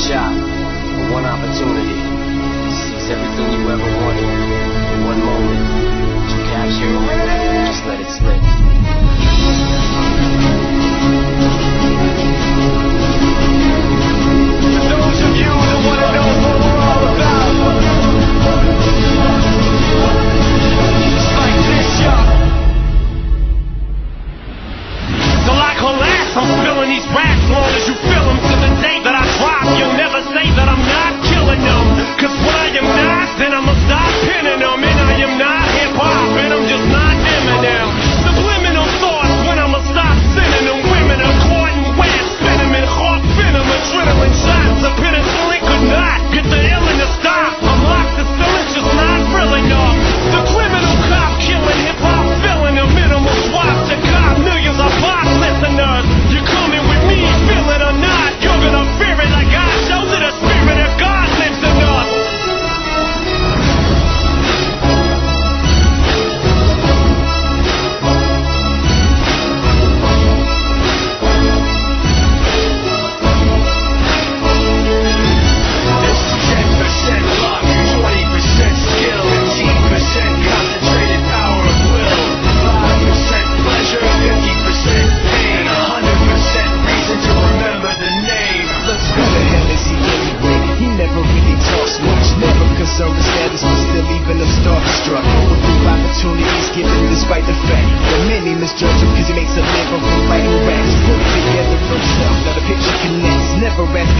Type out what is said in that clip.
shot, one opportunity. Seize everything you ever wanted in one moment. To capture it. deserving status, but still even them starstruck. With opportunities given despite the fact that many misjudge him because he makes a living from writing raps. Put together himself, now the picture connects. Never ask